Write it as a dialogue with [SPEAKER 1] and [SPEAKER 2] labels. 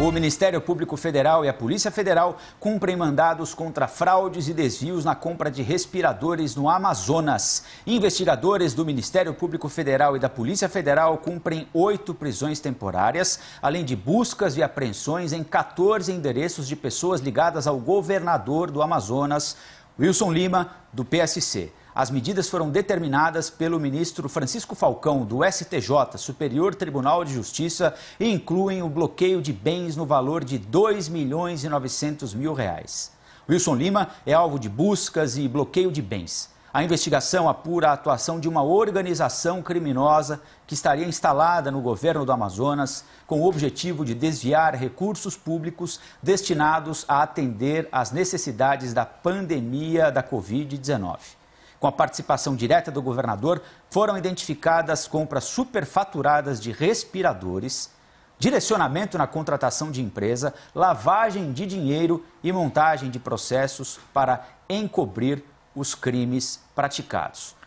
[SPEAKER 1] O Ministério Público Federal e a Polícia Federal cumprem mandados contra fraudes e desvios na compra de respiradores no Amazonas. Investigadores do Ministério Público Federal e da Polícia Federal cumprem oito prisões temporárias, além de buscas e apreensões em 14 endereços de pessoas ligadas ao governador do Amazonas, Wilson Lima, do PSC. As medidas foram determinadas pelo ministro Francisco Falcão, do STJ, Superior Tribunal de Justiça, e incluem o bloqueio de bens no valor de 2 milhões e 900 mil reais. Wilson Lima é alvo de buscas e bloqueio de bens. A investigação apura a atuação de uma organização criminosa que estaria instalada no governo do Amazonas com o objetivo de desviar recursos públicos destinados a atender às necessidades da pandemia da Covid-19 com a participação direta do governador, foram identificadas compras superfaturadas de respiradores, direcionamento na contratação de empresa, lavagem de dinheiro e montagem de processos para encobrir os crimes praticados.